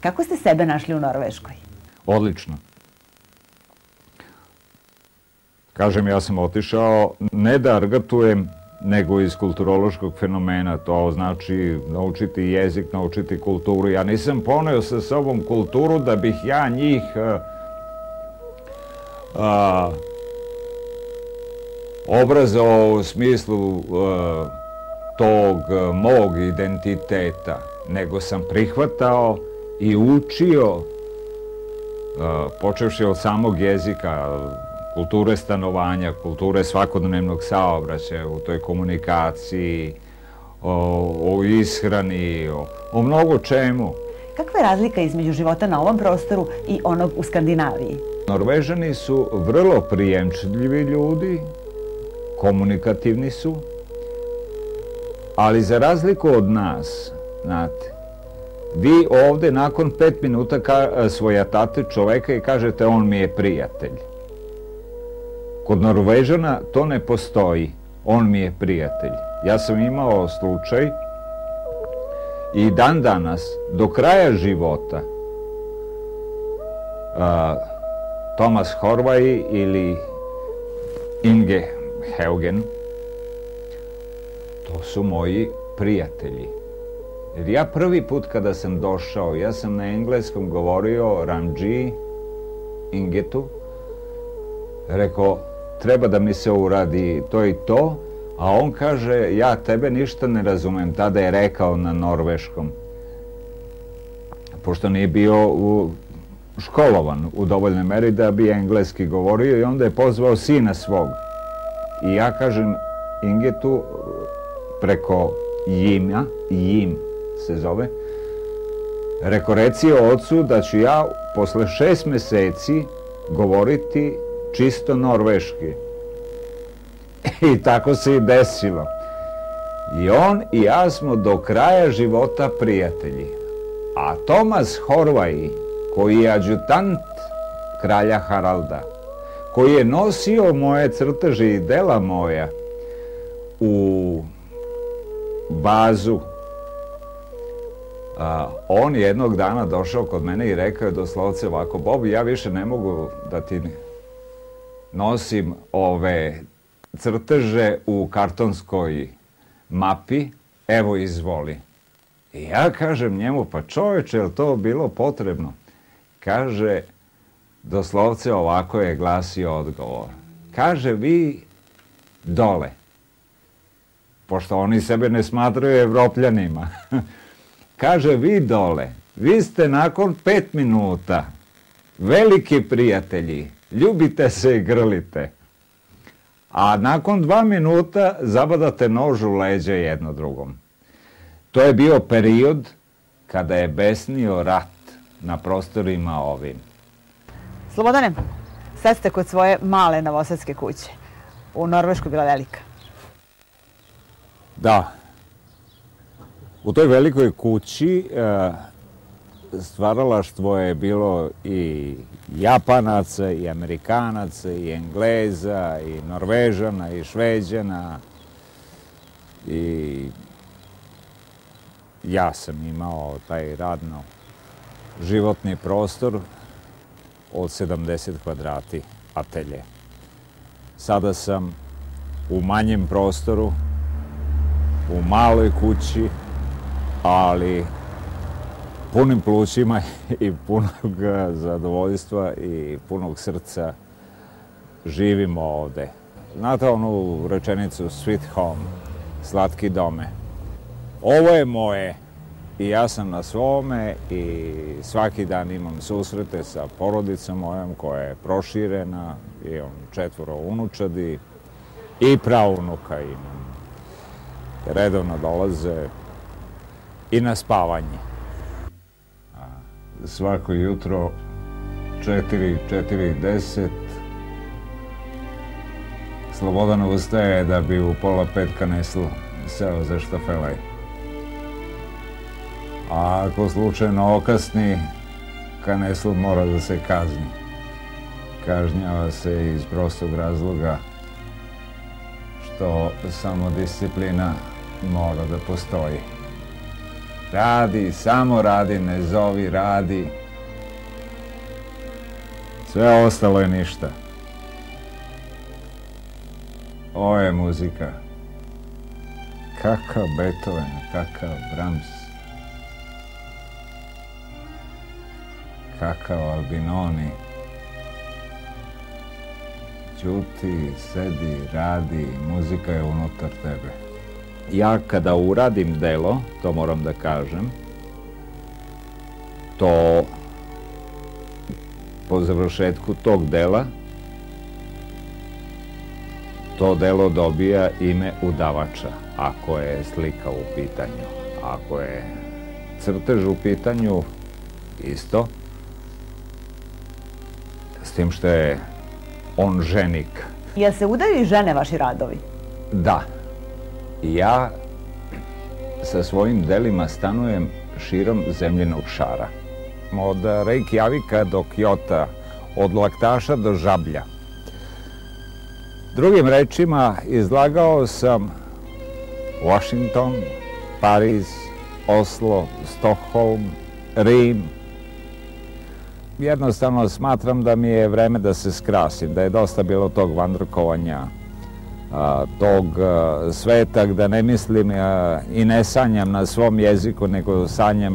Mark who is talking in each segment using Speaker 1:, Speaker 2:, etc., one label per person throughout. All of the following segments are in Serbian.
Speaker 1: Kako ste sebe našli u Norveškoj?
Speaker 2: Odlično. Kažem, ja sam otišao ne da argatujem, nego iz kulturološkog fenomena. To znači naučiti jezik, naučiti kulturu. Ja nisam poneo sa sobom kulturu da bih ja njih a, a, obrazovao u smislu a, tog mog identiteta, nego sam prihvatao i učio, počevši od samog jezika, kulture stanovanja, kulture svakodnevnog saobraćaja u toj komunikaciji, o, o ishrani, o, o mnogo čemu.
Speaker 1: Kakva je razlika između života na ovom prostoru i onog u Skandinaviji?
Speaker 2: Norvežani su vrlo prijemčljivi ljudi, komunikativni su, ali za razliku od nas, znate, vi ovde nakon pet minuta ka, svojatate čoveka i kažete on mi je prijatelj. Kod Norvežana to ne postoji. On mi je prijatelj. Ja sam imao slučaj i dan danas, do kraja života, a, Thomas Horvaj ili Inge Heugen, to su moji prijatelji. Jer ja prvi put kada sam došao, ja sam na engleskom govorio Ramji, Ingetu, rekao, treba da mi se uradi to i to, a on kaže, ja tebe ništa ne razumem, tada je rekao na norveškom, pošto nije bio u, školovan u dovoljnoj meri da bi engleski govorio i onda je pozvao sina svog. I ja kažem Ingetu preko Jima, Jim se zove, reko reci ocu da ću ja posle šest meseci govoriti čisto norveški. I tako se i desilo. I on i ja smo do kraja života prijatelji. A Tomas Horvaj, koji je adjutant kralja Haralda, koji je nosio moje crteže i dela moja u bazu, on jednog dana došao kod mene i rekao je doslovce ovako, Bob, ja više ne mogu da ti nosim ove crteže u kartonskoj mapi, evo izvoli. I ja kažem njemu, pa čoveče, je to bilo potrebno? Kaže, doslovce ovako je glasio odgovor. Kaže, vi dole, pošto oni sebe ne smatraju evropljanima, kaže, vi dole, vi ste nakon pet minuta veliki prijatelji, ljubite se i grlite. A nakon dva minuta zabadate nož u leđe jedno drugom. To je bio period kada je besnio rat na prostorima ovim.
Speaker 1: Slobodane, sad ste kod svoje male novosadske kuće. U Norveškoj bila velika.
Speaker 2: Da. U toj velikoj kući uh, stvaralaštvo je bilo i Japanaca, i Amerikanaca, i Engleza, i Norvežana, i Šveđana. I ja sam imao taj radno životni prostor od 70 kvadrati atelje. Sada sam u manjem prostoru, u maloj kući, ali punim plućima i punog zadovoljstva i punog srca živimo ovde. Znate onu rečenicu sweet home, slatki dome. Ovo je moje i ja sam na svome i svaki dan imam susrete sa porodicom mojom koja je proširena, imam četvoro unučadi i pravunuka imam. Redovno dolaze i na spavanje svako jutro 4, 4, 10 Slobodan ustaje da bi u pola pet kaneslu seo za štafelaj. A ako slučajno okasni, kanesl mora da se kazni. Kažnjava se iz prostog razloga što samo disciplina mora da postoji. Radi, samo radi, ne zovi, radi. Sve ostalo je ništa. Ovo je muzika. Kakav Beethoven, kakav Brahms. Kakav Albinoni. Ćuti, sedi, radi, muzika je unutar tebe. Ja kada uradim delo, to moram da kažem, to po završetku tog dela to delo dobija ime udavača, ako je slika u pitanju. Ako je crtež u pitanju, isto. S tim što je on ženik.
Speaker 1: Jel se udaju i žene vaši radovi?
Speaker 2: Da. Ja sa svojim delima stanujem širom zemljenog šara. Od Reykjavika do Kjota, od Laktaša do Žablja. Drugim rečima, izlagao sam Washington, Pariz, Oslo, Stockholm, Rim. Jednostavno smatram da mi je vreme da se skrasim, da je dosta bilo tog vandrkovanja, tog sveta gde ne mislim i ne sanjam na svom jeziku, nego sanjam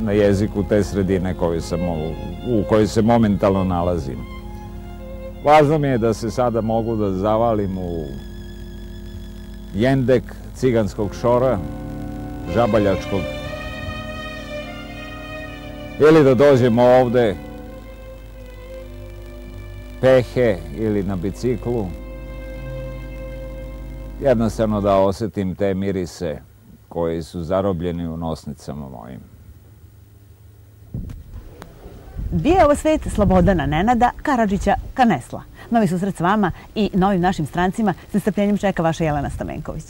Speaker 2: na jeziku te sredine koju sam, u kojoj se momentalno nalazim. Važno mi je da se sada mogu da zavalim u jendek ciganskog šora, žabaljačkog, ili da dođemo ovde pehe ili na biciklu, jednostavno da osetim te mirise koji su zarobljeni u nosnicama mojim.
Speaker 1: Bio je ovo svet Slobodana Nenada Karadžića Kanesla. Novi susret s vama i novim našim strancima s nestrpljenjem čeka vaša Jelena Stamenković.